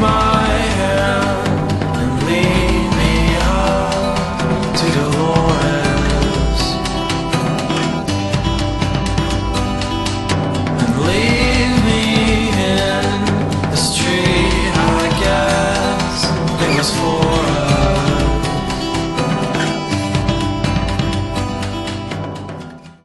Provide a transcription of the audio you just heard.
smile.